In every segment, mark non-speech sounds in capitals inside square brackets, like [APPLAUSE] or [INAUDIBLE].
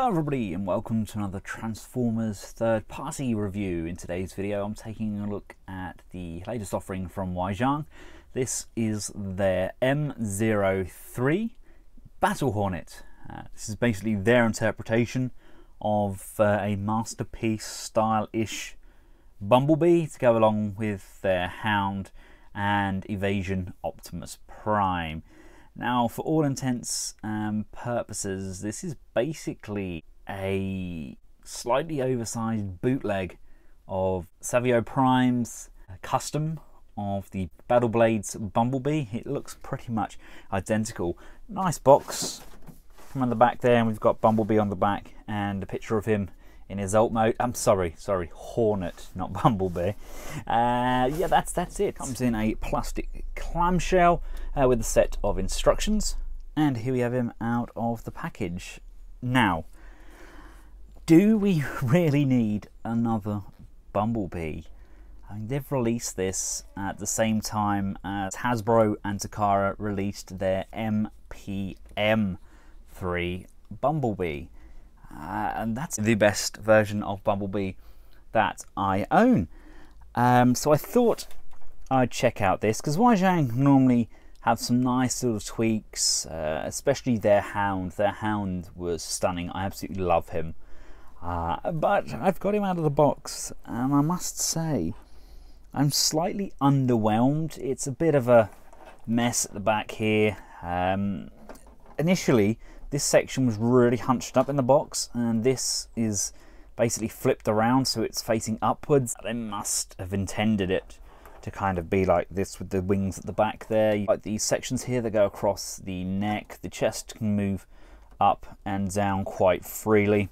Hello everybody and welcome to another Transformers third party review. In today's video I'm taking a look at the latest offering from Weijiang. This is their M03 Battle Hornet. Uh, this is basically their interpretation of uh, a masterpiece style-ish Bumblebee to go along with their Hound and Evasion Optimus Prime. Now, for all intents and purposes, this is basically a slightly oversized bootleg of Savio Prime's custom of the Battle Blades Bumblebee. It looks pretty much identical. Nice box from on the back there, and we've got Bumblebee on the back and a picture of him in his alt mode. I'm sorry, sorry, Hornet, not [LAUGHS] Bumblebee. Uh, yeah, that's that's it. Comes in a plastic clamshell uh, with a set of instructions, and here we have him out of the package. Now, do we [LAUGHS] really need another Bumblebee? I mean, they've released this at the same time as Hasbro and Takara released their MPM 3 Bumblebee uh, and that's the best version of Bumblebee that I own. Um, so I thought I'd check out this because Weijiang normally have some nice little tweaks, uh, especially their Hound. Their Hound was stunning. I absolutely love him. Uh, but I've got him out of the box, and I must say, I'm slightly underwhelmed. It's a bit of a mess at the back here. Um, initially, this section was really hunched up in the box and this is basically flipped around so it's facing upwards. They must have intended it to kind of be like this with the wings at the back there. Like these sections here that go across the neck, the chest can move up and down quite freely.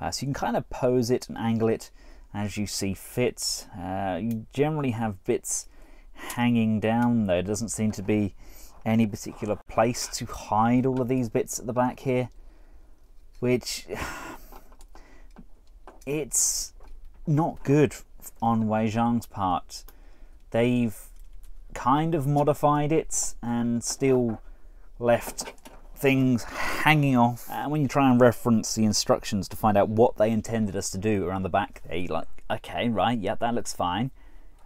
Uh, so you can kind of pose it and angle it as you see fit. Uh, you generally have bits hanging down though. It doesn't seem to be any particular place to hide all of these bits at the back here which [SIGHS] it's not good on Weijiang's part. They've kind of modified it and still left things hanging off. And when you try and reference the instructions to find out what they intended us to do around the back there you're like okay right yep that looks fine.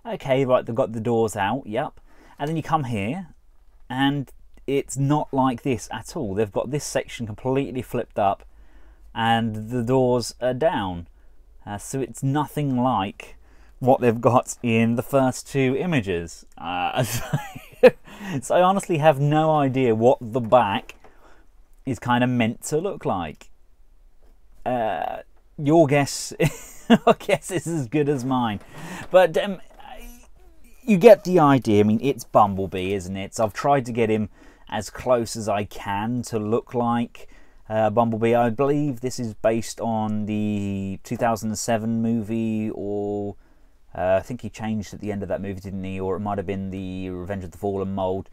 Okay right they've got the doors out yep. And then you come here and it's not like this at all. They've got this section completely flipped up and the doors are down. Uh, so it's nothing like what they've got in the first two images. Uh, [LAUGHS] so I honestly have no idea what the back is kind of meant to look like. Uh, your guess, [LAUGHS] your guess is as good as mine. But um, you get the idea. I mean, it's Bumblebee, isn't it? So I've tried to get him as close as I can to look like uh, Bumblebee. I believe this is based on the 2007 movie, or uh, I think he changed at the end of that movie, didn't he? Or it might have been the Revenge of the Fallen mold.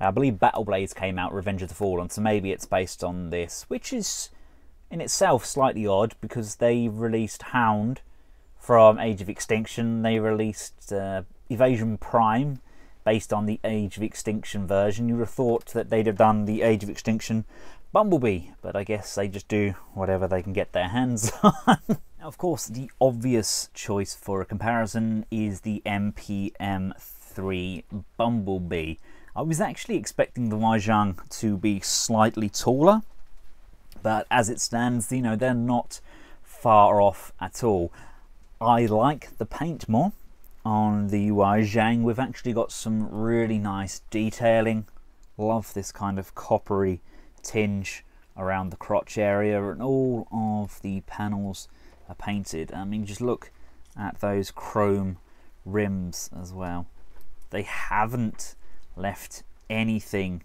I believe Battle Blades came out Revenge of the Fallen, so maybe it's based on this, which is in itself slightly odd because they released Hound from Age of Extinction. They released uh, Evasion Prime based on the Age of Extinction version. You would have thought that they'd have done the Age of Extinction Bumblebee, but I guess they just do whatever they can get their hands [LAUGHS] on. now, of course, the obvious choice for a comparison is the MPM3 Bumblebee. I was actually expecting the Weijiang to be slightly taller, but as it stands, you know, they're not far off at all. I like the paint more on the Weijiang. We've actually got some really nice detailing. Love this kind of coppery tinge around the crotch area and all of the panels are painted. I mean, just look at those chrome rims as well. They haven't left anything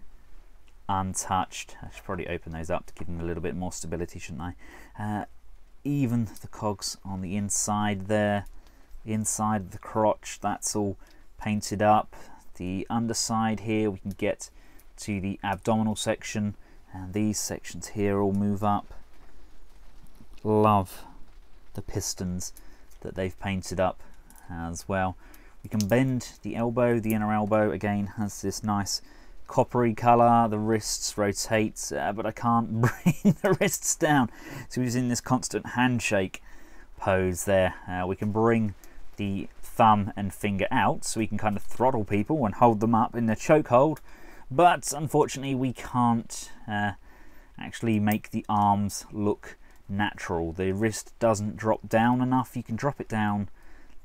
untouched. I should probably open those up to give them a little bit more stability, shouldn't I? Uh, even the cogs on the inside there inside the crotch that's all painted up the underside here we can get to the abdominal section and these sections here all move up love the pistons that they've painted up as well we can bend the elbow the inner elbow again has this nice coppery colour. The wrists rotate, uh, but I can't [LAUGHS] bring the wrists down. So he's in this constant handshake pose there. Uh, we can bring the thumb and finger out so we can kind of throttle people and hold them up in the chokehold. But unfortunately, we can't uh, actually make the arms look natural. The wrist doesn't drop down enough. You can drop it down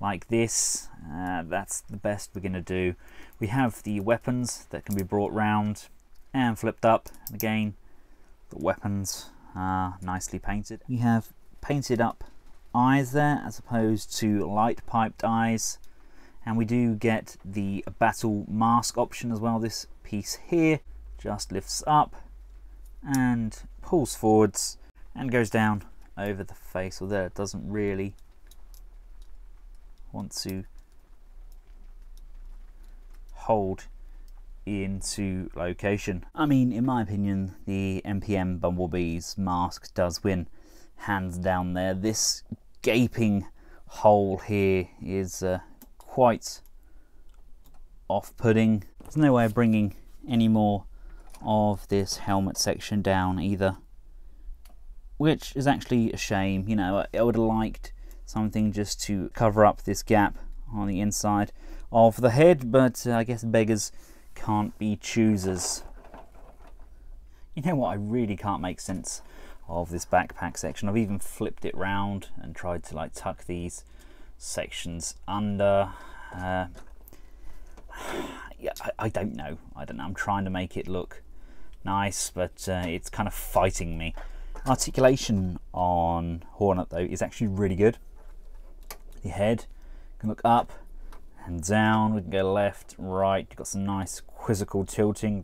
like this. Uh, that's the best we're going to do. We have the weapons that can be brought round and flipped up. Again, the weapons are nicely painted. We have painted up eyes there as opposed to light piped eyes. And we do get the battle mask option as well. This piece here just lifts up and pulls forwards and goes down over the face, although it doesn't really want to hold into location. I mean, in my opinion, the MPM Bumblebee's mask does win, hands down there. This gaping hole here is uh, quite off-putting. There's no way of bringing any more of this helmet section down either which is actually a shame. You know I would have liked something just to cover up this gap on the inside of the head but uh, I guess beggars can't be choosers. You know what? I really can't make sense of this backpack section. I've even flipped it round and tried to like tuck these sections under. Uh, yeah I, I, don't know. I don't know. I'm trying to make it look nice but uh, it's kind of fighting me. Articulation on Hornet though is actually really good. The head can look up and down. We can go left right. You've got some nice quizzical tilting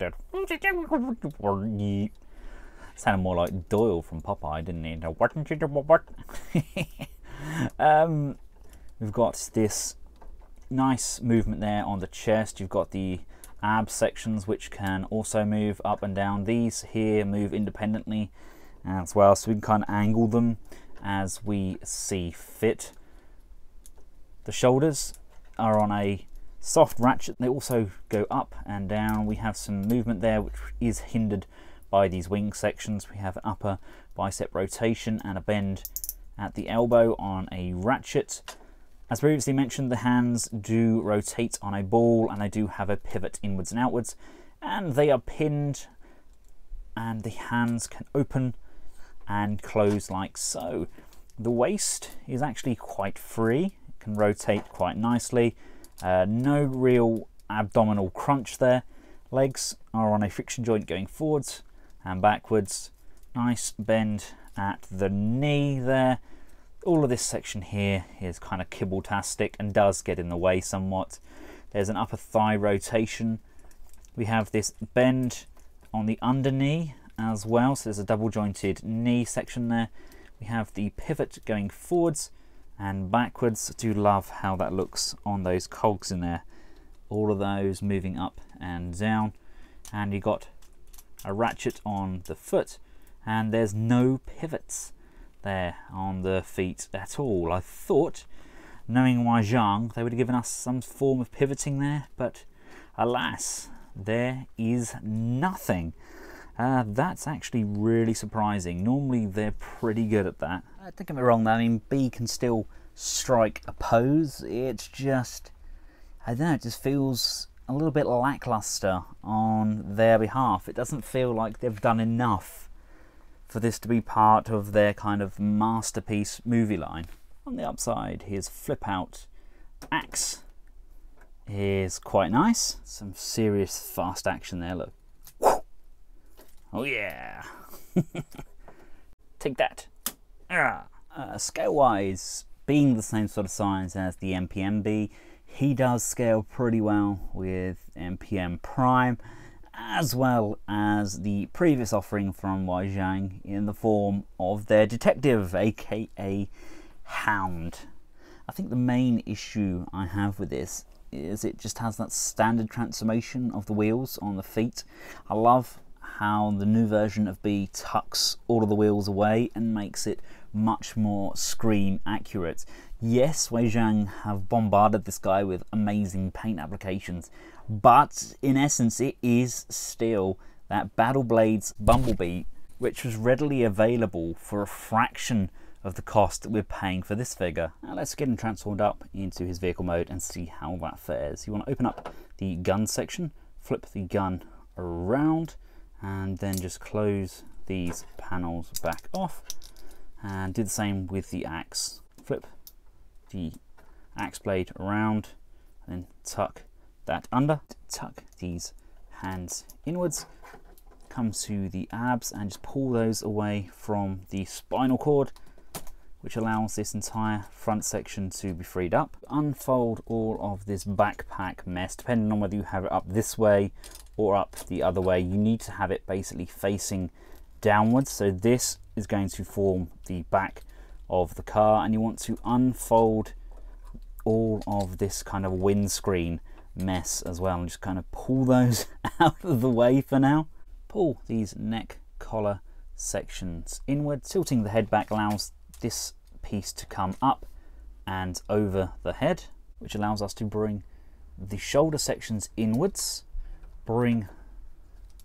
sounded more like Doyle from Popeye didn't he what [LAUGHS] um, we've got this nice movement there on the chest you've got the ab sections which can also move up and down. These here move independently as well, so we can kind of angle them as we see fit. The shoulders are on a soft ratchet. They also go up and down. We have some movement there which is hindered by these wing sections. We have upper bicep rotation and a bend at the elbow on a ratchet. As previously mentioned, the hands do rotate on a ball and they do have a pivot inwards and outwards and they are pinned and the hands can open and close like so. The waist is actually quite free, it can rotate quite nicely, uh, no real abdominal crunch there. Legs are on a friction joint going forwards and backwards. Nice bend at the knee there all of this section here is kind of kibble-tastic and does get in the way somewhat. There's an upper thigh rotation. We have this bend on the under knee as well, so there's a double jointed knee section there. We have the pivot going forwards and backwards. I do love how that looks on those cogs in there. All of those moving up and down. And you got a ratchet on the foot and there's no pivots there on the feet at all. I thought, knowing Huaxiang, they would have given us some form of pivoting there, but alas, there is nothing. Uh, that's actually really surprising. Normally they're pretty good at that. Don't get me wrong, though, I mean, B can still strike a pose. It's just, I don't know, it just feels a little bit lackluster on their behalf. It doesn't feel like they've done enough for this to be part of their kind of masterpiece movie line. On the upside, his flip out axe is quite nice. Some serious fast action there, look. Oh yeah! [LAUGHS] Take that! Ah. Uh, scale wise, being the same sort of size as the MPMB, he does scale pretty well with MPM Prime as well as the previous offering from Huaxiang in the form of their detective, aka Hound. I think the main issue I have with this is it just has that standard transformation of the wheels on the feet. I love how the new version of B tucks all of the wheels away and makes it much more screen accurate. Yes, Weijiang have bombarded this guy with amazing paint applications, but in essence, it is still that Battle Blades Bumblebee, which was readily available for a fraction of the cost that we're paying for this figure. Now let's get him transformed up into his vehicle mode and see how that fares. You want to open up the gun section, flip the gun around, and then just close these panels back off and do the same with the axe. Flip the axe blade around and then tuck that under. Tuck these hands inwards, come to the abs and just pull those away from the spinal cord which allows this entire front section to be freed up. Unfold all of this backpack mess, depending on whether you have it up this way or up the other way. You need to have it basically facing downwards. So this is going to form the back of the car and you want to unfold all of this kind of windscreen mess as well and just kind of pull those [LAUGHS] out of the way for now. Pull these neck collar sections inward. Tilting the head back allows this piece to come up and over the head, which allows us to bring the shoulder sections inwards, bring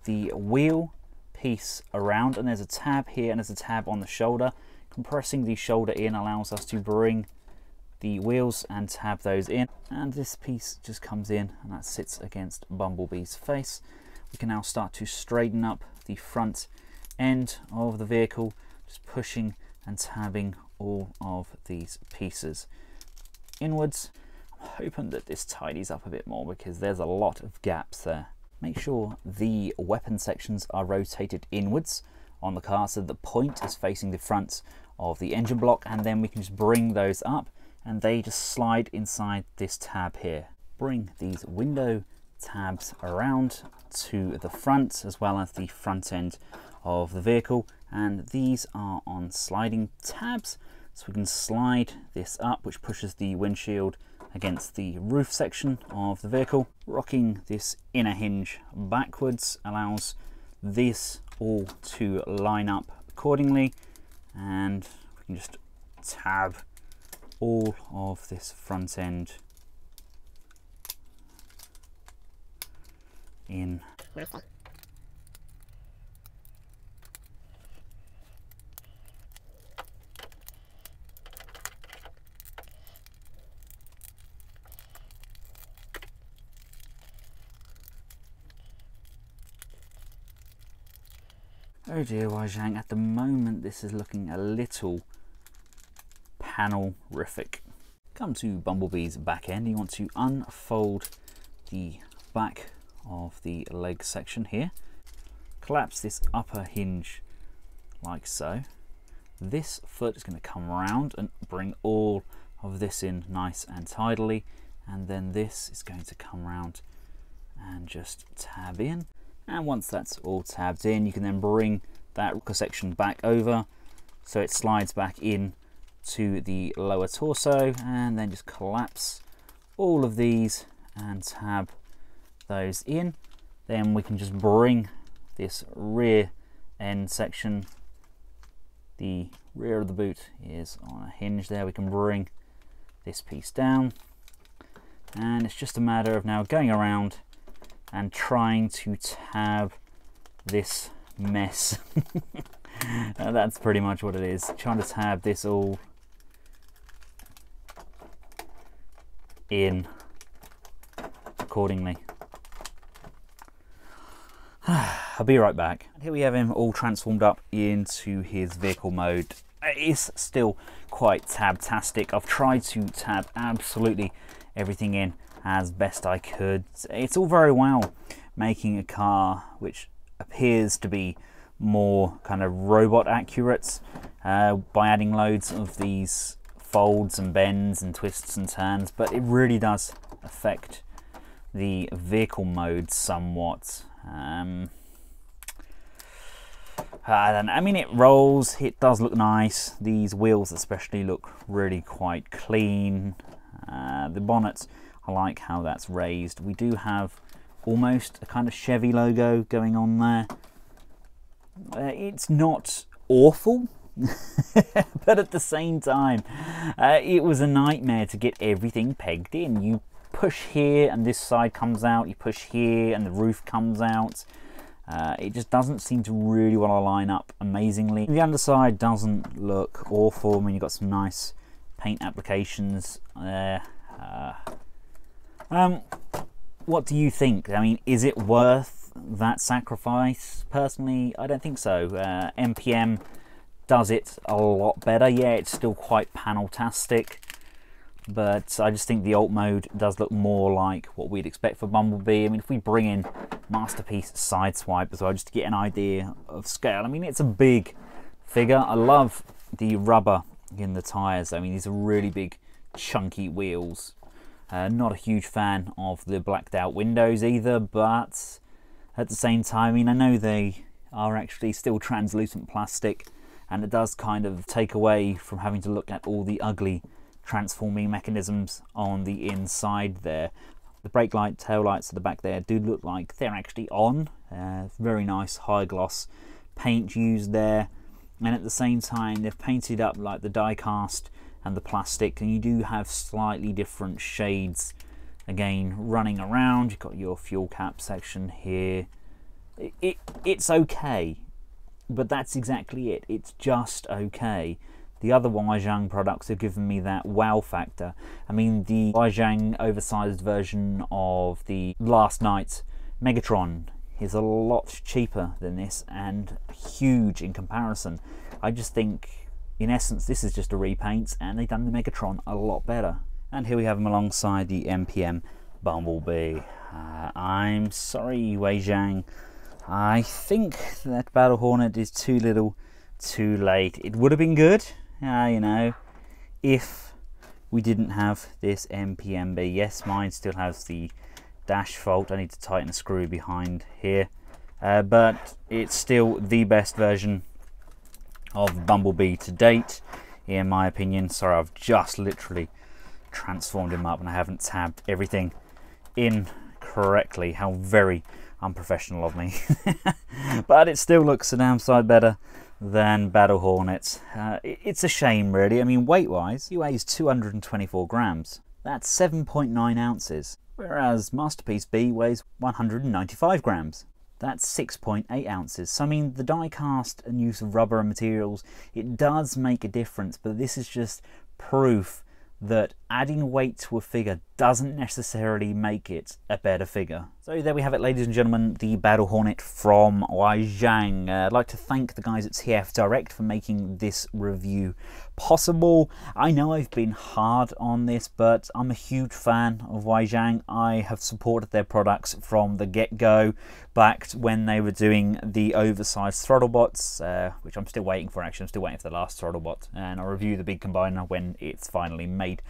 the wheel piece around, and there's a tab here and there's a tab on the shoulder. Compressing the shoulder in allows us to bring the wheels and tab those in, and this piece just comes in and that sits against Bumblebee's face. We can now start to straighten up the front end of the vehicle, just pushing and tabbing all of these pieces inwards. I'm hoping that this tidies up a bit more because there's a lot of gaps there. Make sure the weapon sections are rotated inwards on the car so the point is facing the front of the engine block and then we can just bring those up and they just slide inside this tab here. Bring these window tabs around to the front as well as the front end of the vehicle and these are on sliding tabs so we can slide this up which pushes the windshield against the roof section of the vehicle. Rocking this inner hinge backwards allows this all to line up accordingly and we can just tab all of this front end in. Oh dear Weijiang, at the moment this is looking a little panel-rific. Come to Bumblebee's back end, you want to unfold the back of the leg section here. Collapse this upper hinge like so. This foot is going to come around and bring all of this in nice and tidily and then this is going to come around and just tab in and once that's all tabbed in, you can then bring that section back over so it slides back in to the lower torso and then just collapse all of these and tab those in. Then we can just bring this rear end section, the rear of the boot is on a hinge there. We can bring this piece down and it's just a matter of now going around and trying to tab this mess. [LAUGHS] that's pretty much what it is. Trying to tab this all in accordingly. [SIGHS] I'll be right back. Here we have him all transformed up into his vehicle mode. It's still quite tabtastic. I've tried to tab absolutely everything in as best I could. It's all very well making a car which appears to be more kind of robot accurate uh, by adding loads of these folds and bends and twists and turns, but it really does affect the vehicle mode somewhat. Um, I don't know. I mean, it rolls. It does look nice. These wheels, especially, look really quite clean. Uh, the bonnet I like how that's raised. We do have almost a kind of Chevy logo going on there. Uh, it's not awful, [LAUGHS] but at the same time, uh, it was a nightmare to get everything pegged in. You push here and this side comes out, you push here and the roof comes out. Uh, it just doesn't seem to really want to line up amazingly. The underside doesn't look awful. I mean, you've got some nice paint applications there. Uh, um, what do you think? I mean, is it worth that sacrifice? Personally, I don't think so. Uh, MPM does it a lot better. Yeah, it's still quite panel-tastic, but I just think the alt mode does look more like what we'd expect for Bumblebee. I mean, if we bring in Masterpiece Sideswipe as well, just to get an idea of scale. I mean, it's a big figure. I love the rubber in the tyres. I mean, these are really big, chunky wheels. Uh, not a huge fan of the blacked out windows either, but at the same time, I mean, I know they are actually still translucent plastic, and it does kind of take away from having to look at all the ugly transforming mechanisms on the inside there. The brake light, tail lights at the back there do look like they're actually on. Uh, very nice high gloss paint used there. And at the same time, they've painted up like the die cast and the plastic and you do have slightly different shades again running around you've got your fuel cap section here it, it, it's okay but that's exactly it it's just okay the other Huajiang products have given me that wow factor. I mean, the Huajiang oversized version of the Last Knight's Megatron is a lot cheaper than this and huge in comparison. I just think in essence, this is just a repaint, and they've done the Megatron a lot better. And here we have them alongside the MPM Bumblebee. Uh, I'm sorry, Weijiang. I think that Battle Hornet is too little, too late. It would have been good, uh, you know, if we didn't have this MPMB. Yes, mine still has the dash fault. I need to tighten a screw behind here. Uh, but it's still the best version of Bumblebee to date, in my opinion. Sorry, I've just literally transformed him up and I haven't tabbed everything in correctly. How very unprofessional of me. [LAUGHS] but it still looks a damn sight better than Battle Hornets. Uh, it's a shame, really. I mean, weight-wise, he weighs 224 grams. That's 7.9 ounces, whereas Masterpiece B weighs 195 grams. That's 6.8 ounces. So I mean, the die cast and use of rubber and materials, it does make a difference, but this is just proof that adding weight to a figure doesn't necessarily make it a better figure. So there we have it ladies and gentlemen, the Battle Hornet from Huajiang. Uh, I'd like to thank the guys at TF Direct for making this review possible. I know I've been hard on this, but I'm a huge fan of Huajiang. I have supported their products from the get-go, back when they were doing the oversized throttlebots, uh, which I'm still waiting for actually. I'm still waiting for the last throttlebot, and I'll review the big combiner when it's finally made.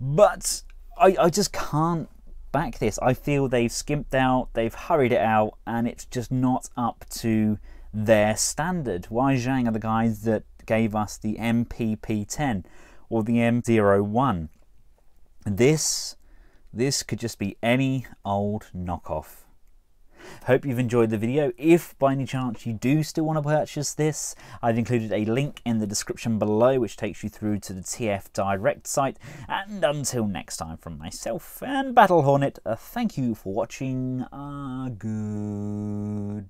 But I, I just can't back this. I feel they've skimped out, they've hurried it out, and it's just not up to their standard. Huajiang are the guys that gave us the MPP10 or the M01. This, this could just be any old knockoff. Hope you've enjoyed the video. If by any chance you do still want to purchase this, I've included a link in the description below which takes you through to the TF Direct site. And until next time from myself and Battle Hornet, uh, thank you for watching. Uh, good.